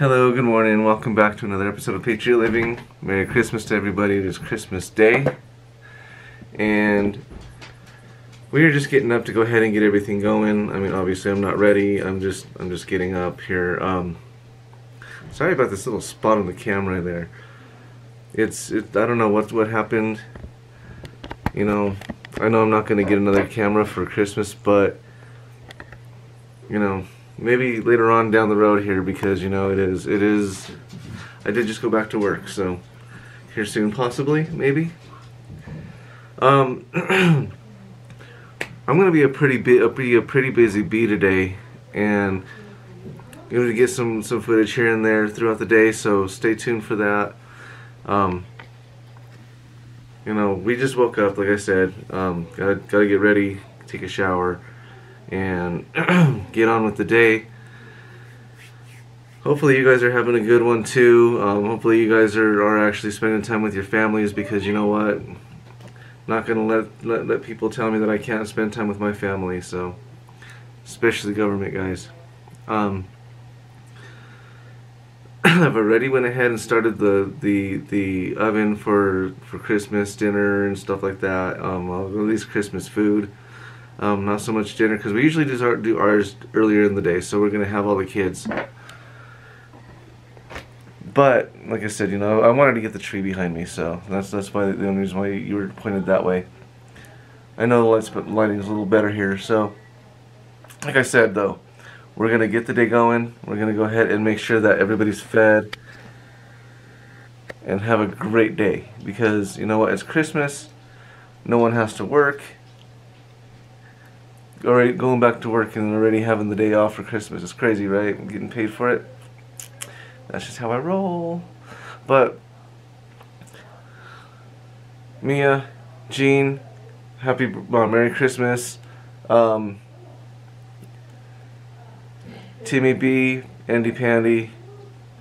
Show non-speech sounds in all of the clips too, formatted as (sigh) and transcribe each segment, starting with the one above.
Hello, good morning, welcome back to another episode of Patriot Living. Merry Christmas to everybody. It is Christmas Day. And we are just getting up to go ahead and get everything going. I mean, obviously I'm not ready. I'm just I'm just getting up here. Um, sorry about this little spot on the camera there. It's it, I don't know what what happened. You know, I know I'm not going to get another camera for Christmas, but you know, maybe later on down the road here because you know it is it is I did just go back to work so here soon possibly maybe. Um (clears throat) I'm gonna be a pretty bit be a pretty busy bee today and going to get some some footage here and there throughout the day so stay tuned for that. Um you know we just woke up like I said um gotta, gotta get ready take a shower and (clears throat) get on with the day. Hopefully you guys are having a good one too. Um, hopefully you guys are, are actually spending time with your families because you know what? I'm not gonna let, let let people tell me that I can't spend time with my family. So, especially government guys. Um, (clears throat) I've already went ahead and started the the the oven for for Christmas dinner and stuff like that. Um, at least Christmas food. Um, not so much dinner because we usually do, our, do ours earlier in the day, so we're gonna have all the kids. But like I said, you know, I wanted to get the tree behind me, so that's that's why the only reason why you were pointed that way. I know the lights, but lighting is a little better here. So, like I said, though, we're gonna get the day going. We're gonna go ahead and make sure that everybody's fed and have a great day because you know what? It's Christmas. No one has to work already going back to work and already having the day off for Christmas. It's crazy, right? I'm getting paid for it. That's just how I roll. But Mia, Jean, happy well, Merry Christmas. Um, Timmy B, Andy Pandy,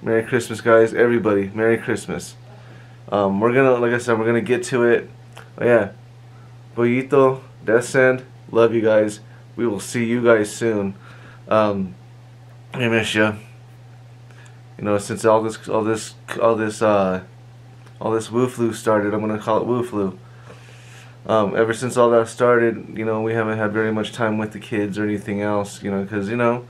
Merry Christmas, guys. Everybody, Merry Christmas. Um, we're gonna, like I said, we're gonna get to it. Oh yeah, Boyito, Descend. Love you guys. We will see you guys soon. Um, I miss you. You know, since all this, all this, all this, uh, all this Wu flu started, I'm gonna call it Wu flu. Um, ever since all that started, you know, we haven't had very much time with the kids or anything else, you know, because, you know,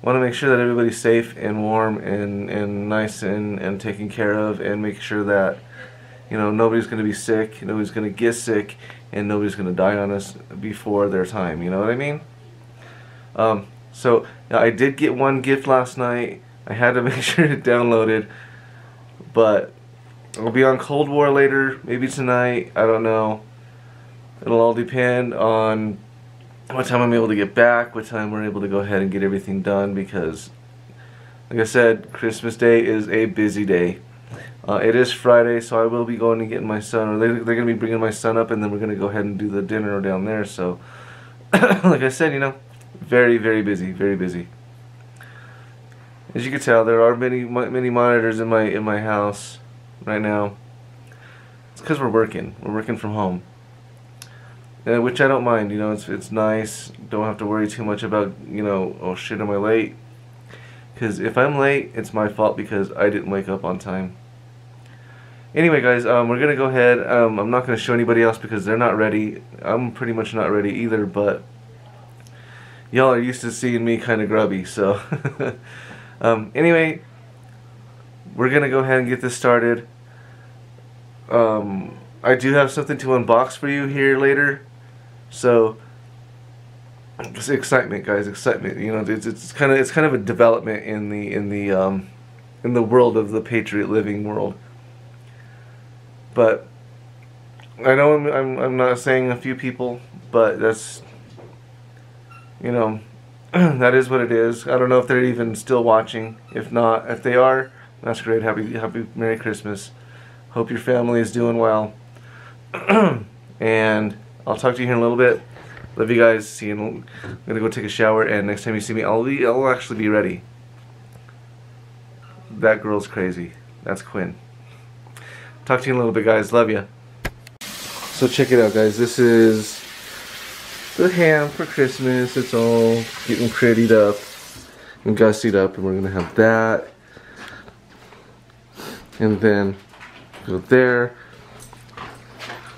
want to make sure that everybody's safe and warm and, and nice and, and taken care of and make sure that, you know, nobody's going to be sick, nobody's going to get sick, and nobody's going to die on us before their time. You know what I mean? Um, so I did get one gift last night. I had to (laughs) make sure it downloaded, but I'll be on Cold War later, maybe tonight. I don't know. It'll all depend on what time I'm able to get back, what time we're able to go ahead and get everything done because, like I said, Christmas Day is a busy day. Uh, it is Friday, so I will be going and getting my son, or they, they're going to be bringing my son up, and then we're going to go ahead and do the dinner down there. So, (coughs) like I said, you know, very, very busy, very busy. As you can tell, there are many, many monitors in my in my house right now. It's because we're working. We're working from home, uh, which I don't mind. You know, it's it's nice. Don't have to worry too much about you know, oh shit, am I late? Because if I'm late, it's my fault because I didn't wake up on time. Anyway, guys, um, we're going to go ahead. Um, I'm not going to show anybody else because they're not ready. I'm pretty much not ready either, but y'all are used to seeing me kind of grubby, so... (laughs) um, anyway, we're going to go ahead and get this started. Um, I do have something to unbox for you here later, so... Excitement, guys, excitement. You know, it's, it's kind of it's kind of a development in the in the um, in the world of the Patriot Living world. But I know I'm, I'm, I'm not saying a few people, but that's, you know, (clears throat) that is what it is. I don't know if they're even still watching. If not, if they are, that's great. Happy, happy Merry Christmas. Hope your family is doing well. (clears throat) and I'll talk to you here in a little bit. Love you guys. See you. In, I'm gonna go take a shower, and next time you see me, I'll be, I'll actually be ready. That girl's crazy. That's Quinn. Talk to you in a little bit, guys. Love you. So check it out, guys. This is the ham for Christmas. It's all getting prettied up. and gussied up, and we're gonna have that, and then go there.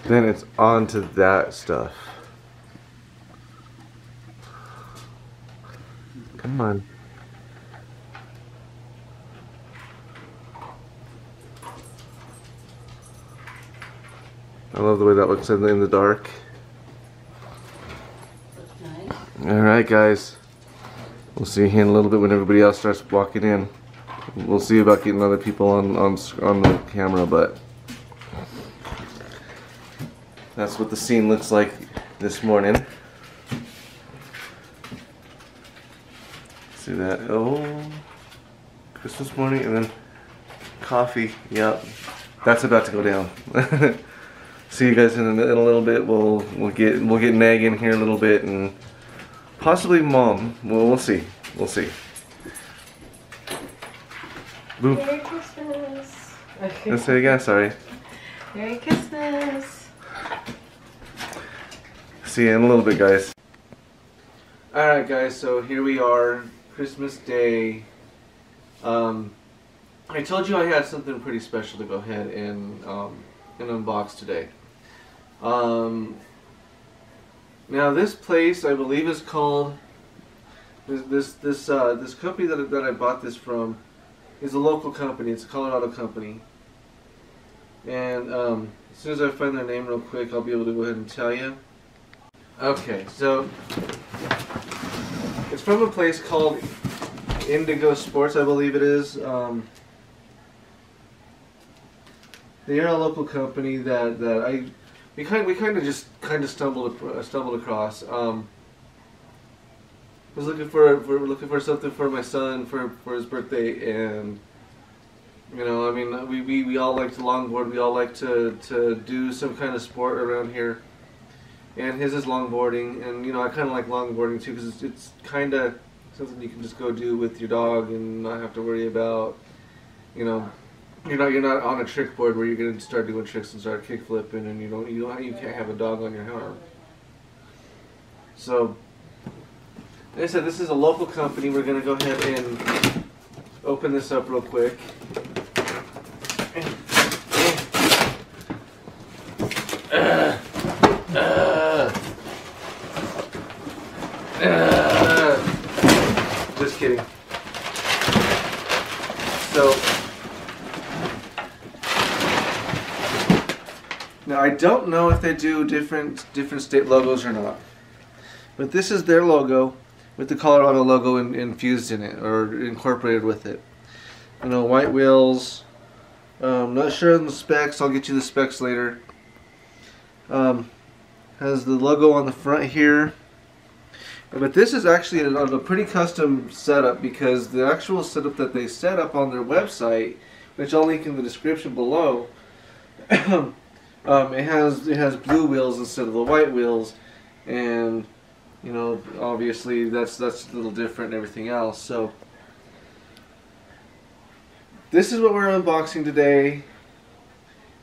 Then it's on to that stuff. Come on. I love the way that looks in the, in the dark. Alright guys. We'll see you here in a little bit when everybody else starts walking in. We'll see about getting other people on, on, on the camera, but that's what the scene looks like this morning. See that? Oh, Christmas morning and then coffee. Yep, that's about to go down. (laughs) see you guys in a, in a little bit. We'll we'll get we'll get Nag in here a little bit and possibly Mom. Well, we'll see. We'll see. Boop. Merry Christmas. Let's say again. Sorry. Merry Christmas. See you in a little bit, guys. Alright guys, so here we are, Christmas Day. Um, I told you I had something pretty special to go ahead and, um, and unbox today. Um, now this place, I believe, is called this this this uh, this company that that I bought this from is a local company. It's a Colorado company, and um, as soon as I find their name real quick, I'll be able to go ahead and tell you. Okay, so it's from a place called Indago Sports, I believe it is. Um, they are a local company that that I we kind we kind of just kind of stumbled stumbled across. Um, was looking for, for looking for something for my son for for his birthday, and you know, I mean, we, we, we all like to longboard. We all like to to do some kind of sport around here, and his is longboarding, and you know, I kind of like longboarding too because it's, it's kind of something you can just go do with your dog and not have to worry about, you know, you're not you're not on a trick board where you're gonna start doing tricks and start kick flipping and you don't you don't you can't have a dog on your arm. So like I said, this is a local company. We're gonna go ahead and open this up real quick. Uh, uh, uh, just kidding. So Now I don't know if they do different different state logos or not. But this is their logo with the Colorado logo in, infused in it or incorporated with it. You know, white wheels. Um, not sure on the specs. I'll get you the specs later. Um, has the logo on the front here. But this is actually a, a pretty custom setup because the actual setup that they set up on their website, which I'll link in the description below, (clears throat) Um, it has it has blue wheels instead of the white wheels, and you know obviously that's that's a little different and everything else. So this is what we're unboxing today.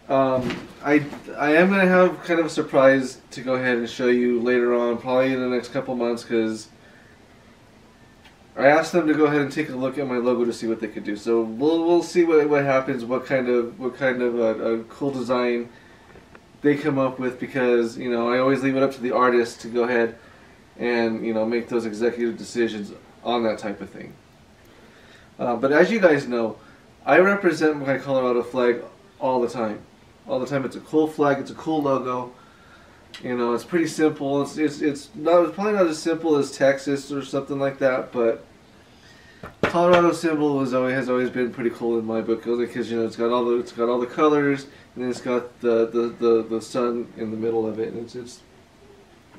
Um, I I am gonna have kind of a surprise to go ahead and show you later on, probably in the next couple months, because I asked them to go ahead and take a look at my logo to see what they could do. So we'll we'll see what what happens, what kind of what kind of a, a cool design they come up with because you know I always leave it up to the artist to go ahead and you know make those executive decisions on that type of thing. Uh, but as you guys know, I represent my Colorado flag all the time. All the time. It's a cool flag. It's a cool logo. You know, it's pretty simple. It's it's it's not it's probably not as simple as Texas or something like that, but Colorado symbol has always has always been pretty cool in my book because you know it's got all the it's got all the colors and it's got the the, the, the sun in the middle of it and it's it's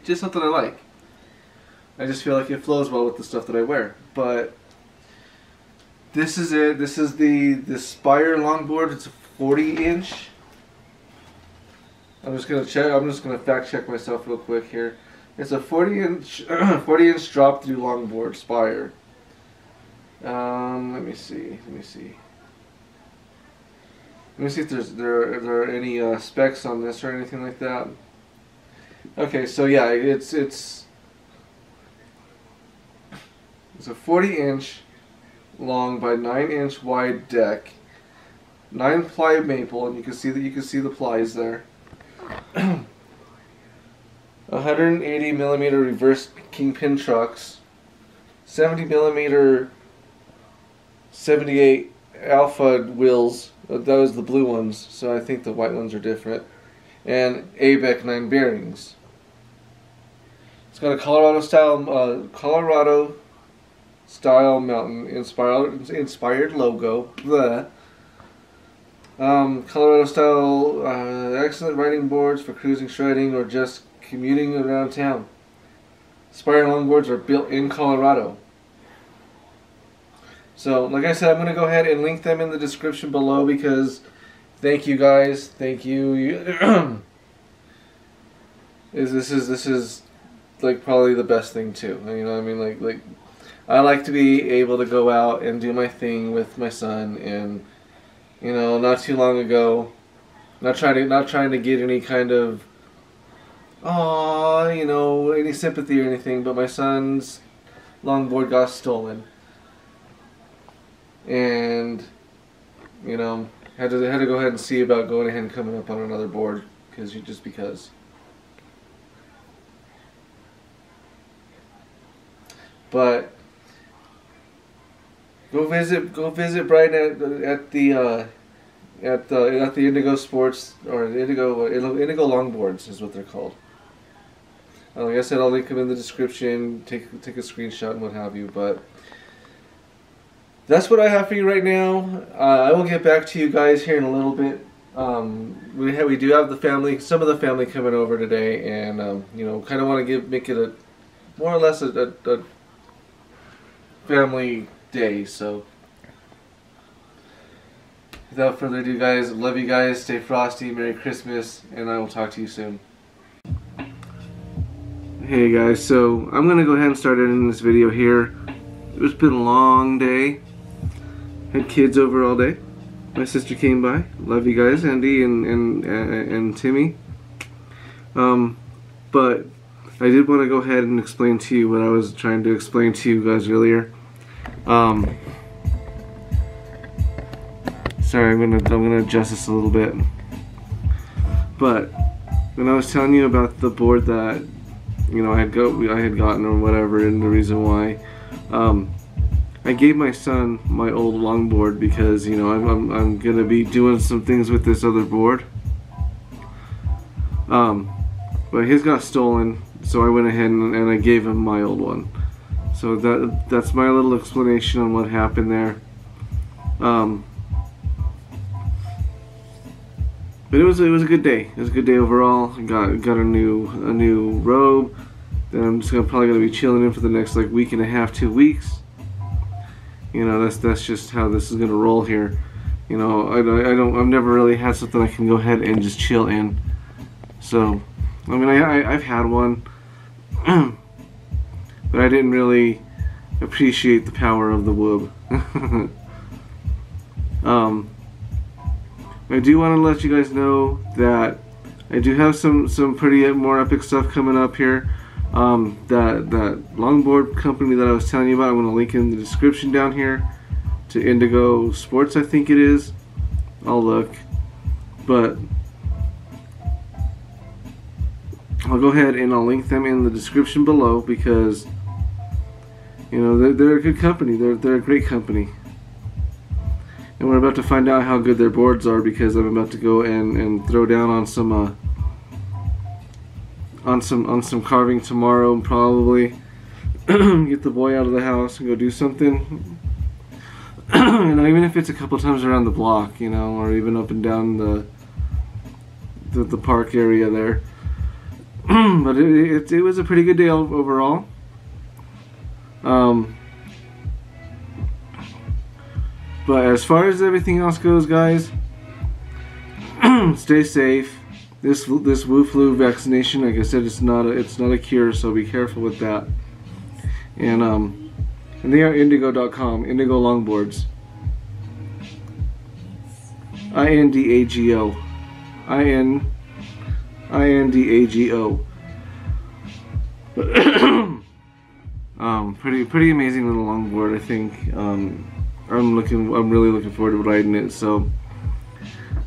just something I like. I just feel like it flows well with the stuff that I wear. But this is it. This is the the Spire longboard. It's a 40 inch. I'm just gonna check. I'm just gonna fact check myself real quick here. It's a 40 inch (clears throat) 40 inch drop through longboard Spire. Um, let me see. Let me see. Let me see if there's there are, there are any uh, specs on this or anything like that. Okay, so yeah, it's it's it's a 40 inch long by 9 inch wide deck. 9 ply maple, and you can see that you can see the plies there. (clears throat) 180 millimeter reverse kingpin trucks. 70 millimeter 78 alpha wheels. Uh, Those the blue ones, so I think the white ones are different. And ABEC 9 bearings. It's got a Colorado style, uh, Colorado style mountain inspired inspired logo. Bleh. Um, Colorado style uh, excellent riding boards for cruising, shredding, or just commuting around town. Spire longboards are built in Colorado. So, like I said, I'm going to go ahead and link them in the description below because thank you guys. Thank you. (clears throat) Is this is this is like probably the best thing too. You know, I mean, like like I like to be able to go out and do my thing with my son, and you know, not too long ago, not trying to not trying to get any kind of oh, you know, any sympathy or anything, but my son's longboard got stolen, and you know, had to had to go ahead and see about going ahead and coming up on another board because you just because. But go visit go visit Brian at, at the uh, at the at the Indago Sports or Indago Indago Longboards is what they're called. Uh, like I said, I'll link them in the description. Take take a screenshot and what have you. But that's what I have for you right now. Uh, I will get back to you guys here in a little bit. Um, we have, we do have the family, some of the family coming over today, and um, you know, kind of want to give make it a more or less a, a, a family day. So, without further ado, guys, love you guys. Stay frosty. Merry Christmas, and I will talk to you soon. Hey guys, so I'm gonna go ahead and start ending this video here. It's been a long day. Had kids over all day. My sister came by. Love you guys, Andy and and and, and Timmy. Um, but I did want to go ahead and explain to you what I was trying to explain to you guys earlier. Um, sorry, I'm gonna I'm gonna adjust this a little bit. But when I was telling you about the board that you know I had go I had gotten or whatever, and the reason why, um, I gave my son my old longboard because you know I'm I'm, I'm gonna be doing some things with this other board. Um, but his got stolen, so I went ahead and, and I gave him my old one. So that that's my little explanation on what happened there. Um, but it was it was a good day. It was a good day overall. Got got a new a new robe. That I'm just gonna probably gonna be chilling in for the next like week and a half, two weeks. You know that's that's just how this is gonna roll here. You know I, I don't I've never really had something I can go ahead and just chill in. So I mean I, I I've had one. (clears throat) but I didn't really appreciate the power of the whoop. (laughs) um, I do want to let you guys know that I do have some some pretty more epic stuff coming up here. Um, that that longboard company that I was telling you about, I'm going to link in the description down here to Indago Sports, I think it is. I'll look, but I'll go ahead and I'll link them in the description below because you know they're, they're a good company. They're they're a great company, and we're about to find out how good their boards are because I'm about to go and, and throw down on some uh, on some on some carving tomorrow and probably (clears throat) get the boy out of the house and go do something. (clears throat) you know, even if it's a couple times around the block, you know, or even up and down the the, the park area there. (clears throat) but it, it, it was a pretty good day overall. Um, but as far as everything else goes, guys, stay safe. This this Wu flu vaccination, like I said, it's not a, it's not a cure, so be careful with that. And um, and they are Indago.com, Indago Longboards. I N D A G O, I N I N D A G O. (coughs) um, pretty pretty amazing little longboard. I think um, I'm looking. I'm really looking forward to riding it. So,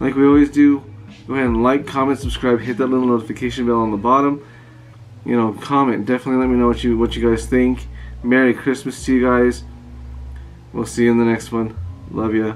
like we always do, go ahead and like, comment, subscribe, hit that little notification bell on the bottom. You know, comment. Definitely let me know what you what you guys think. Merry Christmas to you guys. We'll see you in the next one. Love ya.